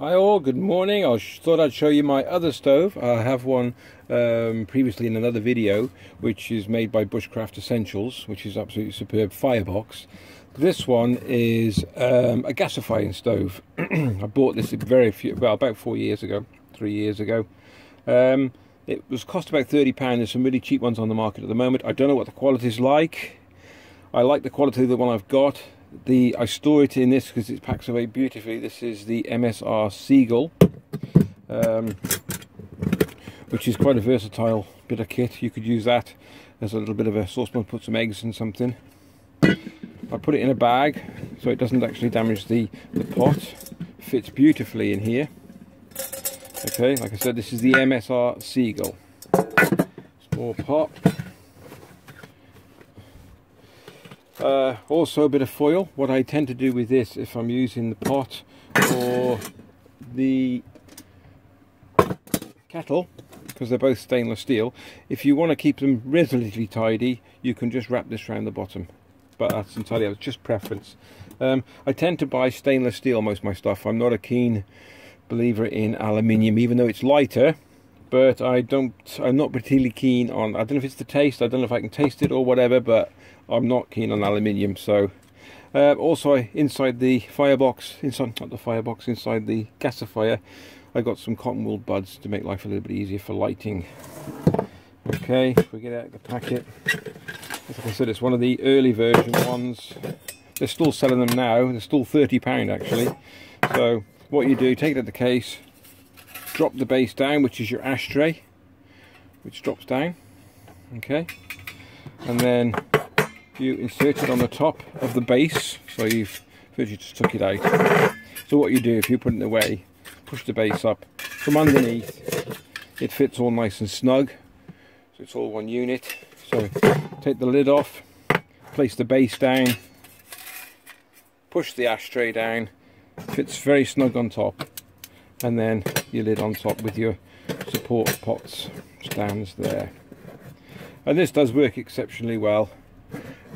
Hi all, good morning. I thought I'd show you my other stove. I have one um, previously in another video which is made by Bushcraft Essentials which is absolutely superb firebox. This one is um, a gasifying stove. I bought this very few, well about four years ago, three years ago. Um, it was cost about £30, there's some really cheap ones on the market at the moment. I don't know what the quality is like. I like the quality of the one I've got the I store it in this because it packs away beautifully. This is the MSR Seagull, um, which is quite a versatile bit of kit. You could use that as a little bit of a saucepan, put some eggs and something. I put it in a bag so it doesn't actually damage the, the pot. Fits beautifully in here. Okay, like I said, this is the MSR Seagull. Small pot. Uh, also a bit of foil. What I tend to do with this, if I'm using the pot or the kettle, because they're both stainless steel, if you want to keep them relatively tidy, you can just wrap this around the bottom. But that's entirely it's just preference. Um, I tend to buy stainless steel most of my stuff. I'm not a keen believer in aluminium, even though it's lighter. But I don't. I'm not particularly keen on. I don't know if it's the taste. I don't know if I can taste it or whatever. But I'm not keen on aluminium so uh, also inside the firebox inside not the firebox inside the gasifier I got some cotton wool buds to make life a little bit easier for lighting. Okay if we get out the packet like I said it's one of the early version ones. They're still selling them now. They're still 30 pound actually. So what you do take it out the case drop the base down which is your ashtray which drops down. Okay. And then you insert it on the top of the base. So you've first you just took it out. So what you do if you put it away push the base up from underneath it fits all nice and snug. So it's all one unit. So take the lid off place the base down push the ashtray down fits very snug on top and then your lid on top with your support pots stands there. And this does work exceptionally well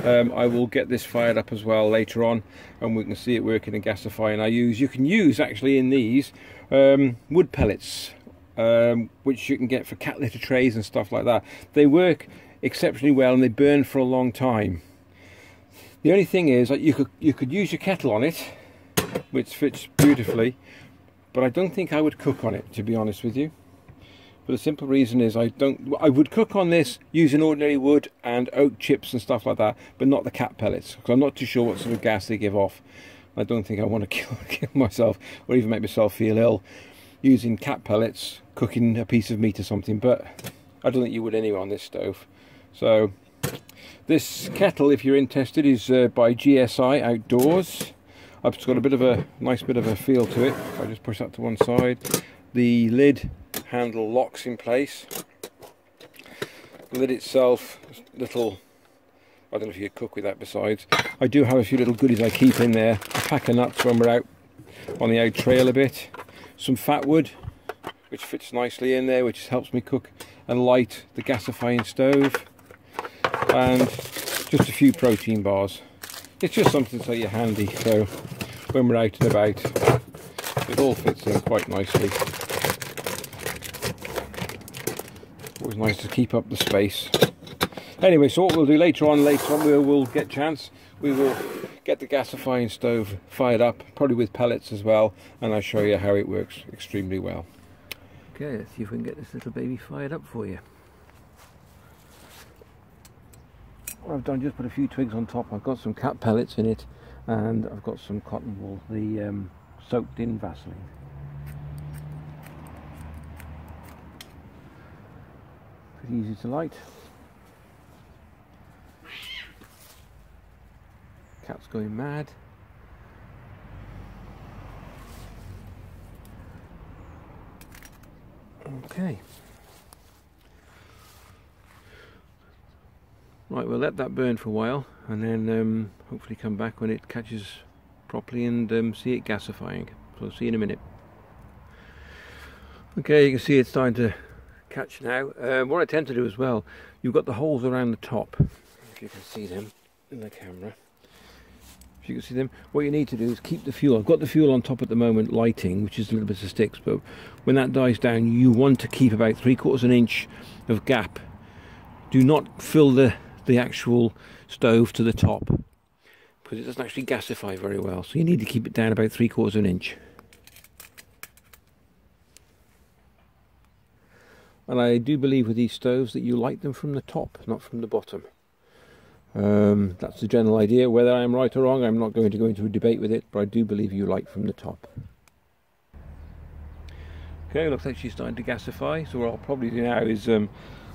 um, I will get this fired up as well later on and we can see it working in gasifying I use you can use actually in these um, wood pellets um, which you can get for cat litter trays and stuff like that. They work exceptionally well and they burn for a long time. The only thing is that you could you could use your kettle on it which fits beautifully but I don't think I would cook on it to be honest with you but the simple reason is I don't I would cook on this using ordinary wood and oak chips and stuff like that but not the cat pellets because I'm not too sure what sort of gas they give off. I don't think I want to kill, kill myself or even make myself feel ill using cat pellets cooking a piece of meat or something but I don't think you would anyway on this stove. So this kettle if you're interested is uh, by GSI Outdoors. It's got a bit of a nice bit of a feel to it. If I just push that to one side the lid handle locks in place. The lid itself, little, I don't know if you cook with that besides. I do have a few little goodies I keep in there. A pack of nuts when we're out on the out trail a bit. Some fat wood, which fits nicely in there, which helps me cook and light the gasifying stove. And just a few protein bars. It's just something to you handy, so when we're out and about, it all fits in quite nicely. Always nice to keep up the space. Anyway, so what we'll do later on, later on, we will get chance. We will get the gasifying stove fired up, probably with pellets as well, and I'll show you how it works extremely well. Okay, let's see if we can get this little baby fired up for you. What I've done, just put a few twigs on top. I've got some cat pellets in it, and I've got some cotton wool, the um, soaked in Vaseline. Pretty easy to light. Cat's going mad. Okay. Right, we'll let that burn for a while and then um, hopefully come back when it catches properly and um, see it gasifying. So see you in a minute. Okay, you can see it's starting to catch now. Um, what I tend to do as well, you've got the holes around the top, if you can see them in the camera. if you can see them what you need to do is keep the fuel I've got the fuel on top at the moment lighting which is a little bit of sticks but when that dies down you want to keep about three quarters of an inch of gap do not fill the the actual stove to the top because it doesn't actually gasify very well so you need to keep it down about three quarters of an inch and I do believe with these stoves that you light them from the top not from the bottom um, that's the general idea. Whether I'm right or wrong, I'm not going to go into a debate with it, but I do believe you light from the top. Okay, looks like she's starting to gasify. So what I'll probably do now is um,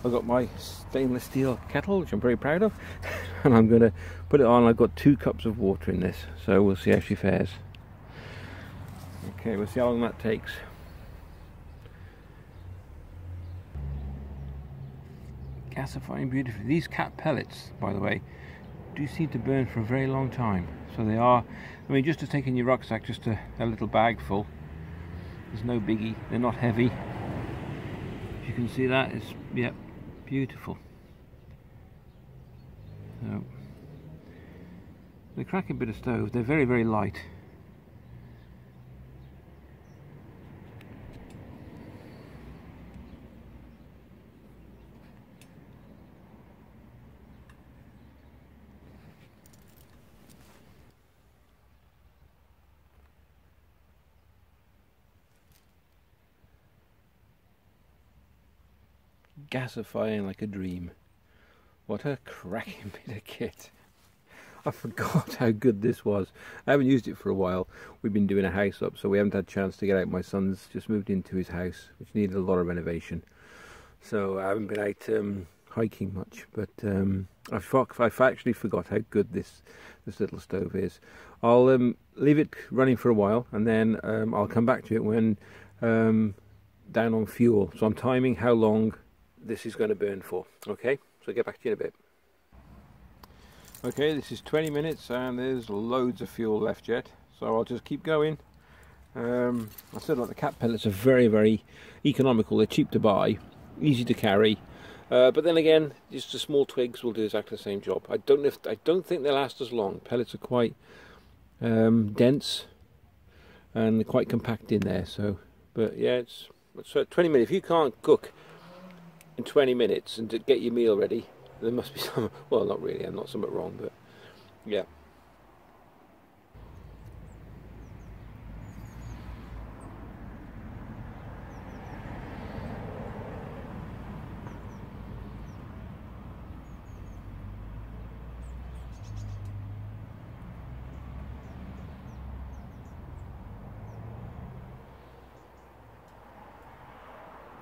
I've got my stainless steel kettle, which I'm very proud of, and I'm going to put it on. I've got two cups of water in this, so we'll see how she fares. Okay, we'll see how long that takes. Gasifying beautifully. These cat pellets, by the way, do seem to burn for a very long time. So they are, I mean, just to take in your rucksack, just a, a little bag full. There's no biggie. They're not heavy. If you can see that, it's, yeah, beautiful. So, they're cracking bit of stove. They're very, very light. Gasifying like a dream. What a cracking bit of kit. I forgot how good this was. I haven't used it for a while. We've been doing a house up, so we haven't had a chance to get out. My son's just moved into his house, which needed a lot of renovation. So I haven't been out um, hiking much, but um, I, I actually forgot how good this this little stove is. I'll um, leave it running for a while, and then um, I'll come back to it when um, down on fuel. So I'm timing how long this is going to burn for. Okay, so get back to you in a bit. Okay, this is 20 minutes and there's loads of fuel left yet, so I'll just keep going. Um, I said like the cat pellets are very, very economical. They're cheap to buy, easy to carry. Uh, but then again, just the small twigs will do exactly the same job. I don't if, I don't think they last as long. Pellets are quite um, dense and quite compact in there. So, but yeah, it's, it's 20 minutes. If you can't cook in 20 minutes and to get your meal ready, there must be some, well not really, I'm not something wrong, but yeah.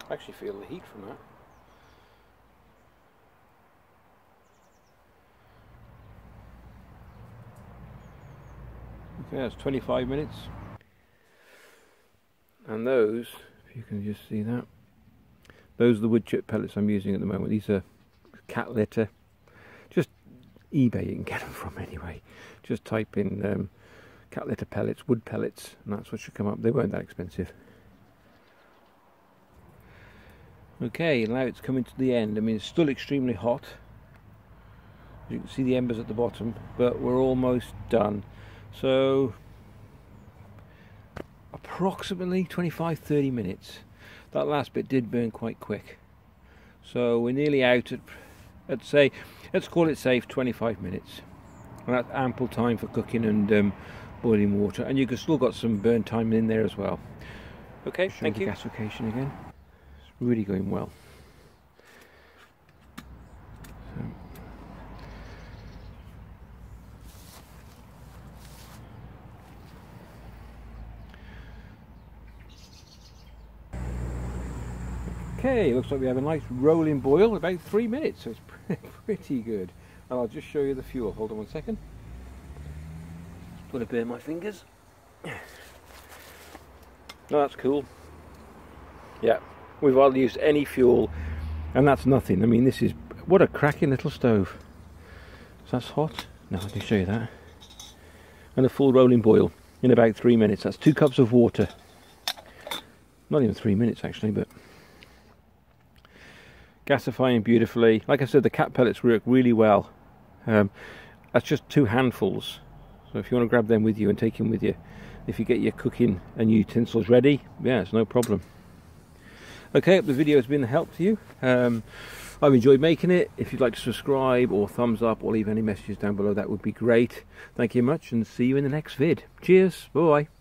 I actually feel the heat from that. Okay, that's 25 minutes. And those, if you can just see that, those are the wood chip pellets I'm using at the moment. These are cat litter. Just eBay you can get them from anyway. Just type in um, cat litter pellets, wood pellets, and that's what should come up. They weren't that expensive. Okay, now it's coming to the end. I mean, it's still extremely hot. You can see the embers at the bottom, but we're almost done. So approximately 25-30 minutes. That last bit did burn quite quick. So we're nearly out at, let's say, let's call it safe 25 minutes. And that's ample time for cooking and um, boiling water. And you have still got some burn time in there as well. Okay, Show thank you. gasification again. It's really going well. Okay, looks like we have a nice rolling boil, about three minutes, so it's pretty good. And I'll just show you the fuel. Hold on one second. Just want to burn my fingers. Oh, that's cool. Yeah, we've hardly used any fuel, and that's nothing. I mean, this is what a cracking little stove. So that's hot. No, I can show you that. And a full rolling boil in about three minutes. That's two cups of water. Not even three minutes actually, but gasifying beautifully. Like I said, the cat pellets work really well. Um, that's just two handfuls. So if you want to grab them with you and take them with you, if you get your cooking and utensils ready, yeah, it's no problem. Okay, hope the video has been a help to you. Um, I've enjoyed making it. If you'd like to subscribe or thumbs up or leave any messages down below, that would be great. Thank you much and see you in the next vid. Cheers. Bye.